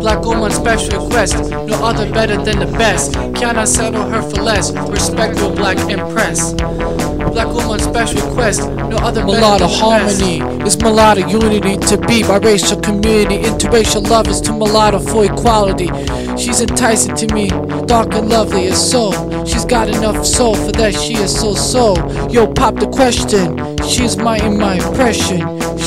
Black woman special request, no other better than the best. Cannot settle her for less. Respect real black impress. Black woman special request, no other Mulatto harmony is mulatto unity to be biracial community. Interracial love is to mulatto for equality. She's enticing to me, dark and lovely as soul. She's got enough soul for that, she is so soul. Yo, pop the question. She's my in my impression.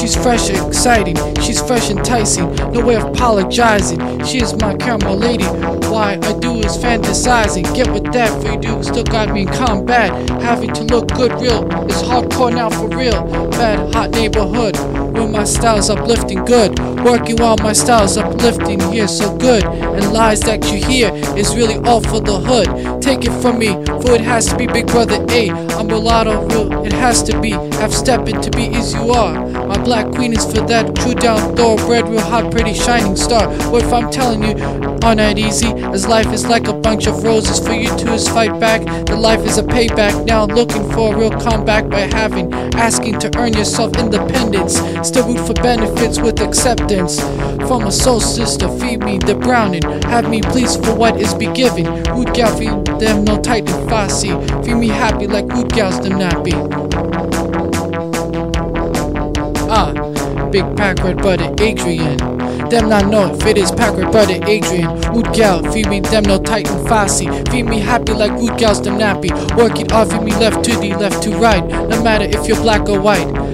She's fresh and exciting. She's fresh and enticing. No way of apologizing. She is my camera lady. Why I do is fantasizing. Get with that for you do. Still got me in combat. Having to look good real. It's hardcore now for real. Bad hot neighborhood. Where my style's uplifting good. Working while my style's uplifting here so good. And lies that you hear is really all for the hood. Take it from me, for it has to be Big Brother A. I'm mulatto real, it has to be. Have step in to be as you are. My black queen is for that true down thoroughbred, real hot, pretty, shining star. What if I'm telling you, on that easy? As life is like a bunch of roses for you to is fight back. The life is a payback. Now looking for a real comeback by having, asking to earn yourself independence. Still root for benefits with acceptance. From a soul sister, feed me the browning. Have me pleased for what is be given. Root gal, feed them no tight and fussy. Feed me happy like root gals them nappy. Ah, big pack red butter Adrian. Them not know if it is pack red butter Adrian. Root gal, feed me them no tight and fussy. Feed me happy like root gals them nappy. Work it off, feed me left to the left to right. No matter if you're black or white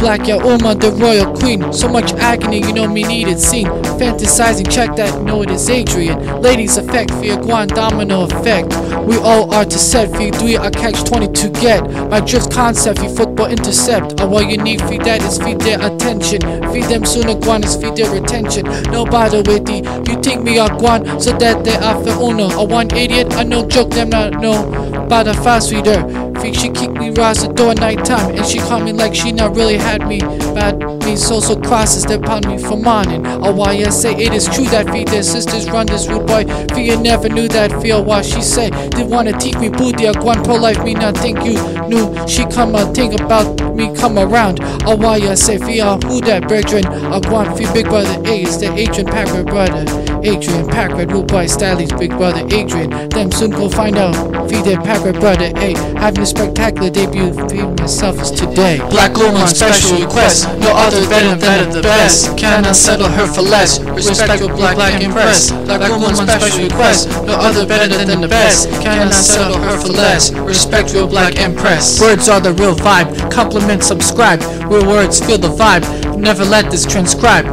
black, yeah, Uma, the royal queen. So much agony, you know me needed scene. Fantasizing, check that, know it is Adrian. Ladies effect, your guan domino effect. We all are to set, for three, I catch 22 get. My drift concept, for football intercept. All you need, feed that is feed their attention. Feed them sooner, guan is feed their attention. No bother with the, you think me are guan, so that they are for uno. A one idiot, I no joke, them not know. By the fast reader. She kicked me rise the door nighttime. And she called me like she not really had me. Bad me social crosses that pound me for morning Oh why I say it is true that feed their sisters run this rude boy. Fear never knew that feel why she say They wanna teach me booty a guan pro life me not think you knew. She come a think about me come around. Oh why I say fear who that brethren. A guan feel big brother A is the Adrian Packard brother. Adrian Packard rude boy Stylies big brother Adrian. Them soon go find out. Feed their Packard brother A. A spectacular debut for myself is today. Black woman special request, no other better than the best. Cannot settle her for less. Respect your black, black impress. Black woman special request, no other better than the best. Cannot settle her for less. Respect your black impress. Words are the real vibe. Compliment, subscribe. Real words feel the vibe. Never let this transcribe.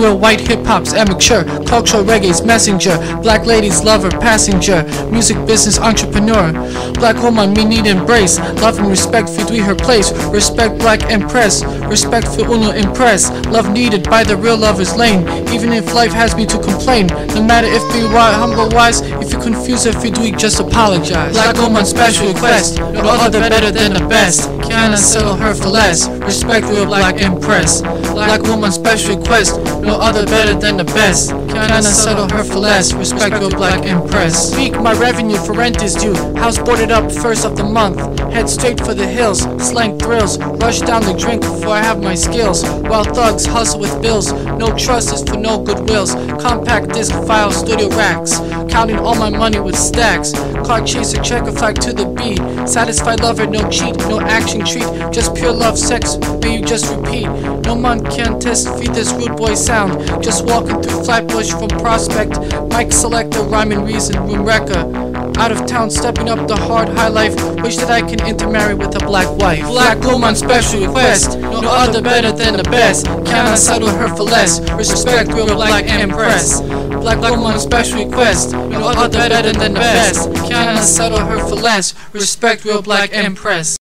Real white hip hop's amateur, cultural reggae's messenger, black ladies lover, passenger, music business entrepreneur. Black woman me need embrace, love and respect for we her place, respect black empress, respect for uno impress, love needed by the real lover's lane, even if life has me to complain, no matter if be humble wise, if you confuse if you do just apologize. Black woman special request, no other better than the best, cannot settle her for less, respect real black empress. Black woman special request, no other better than the best. Cannot settle her for less. Respect your black impress. Speak my revenue for rent is due. House boarded up first of the month. Head straight for the hills. Slang thrills. Rush down the drink before I have my skills. While thugs hustle with bills. No trust is for no goodwills. Compact disc file studio racks. Counting all my money with stacks. Car chaser check a fact to the beat. Satisfied lover, no cheat, no action treat. Just pure love, sex. May you just repeat. No man can test feed this rude boy sound. Just walking through Flatbush from Prospect. Mike Selector, rhyming reason, room wrecker. Out of town, stepping up the hard high life. Wish that I can intermarry with a black wife. Black woman special request, no other better than the best. Cannot settle her for less. Respect real black empress. Black woman special request, no other better than the best. Cannot settle her for less. Respect real black empress.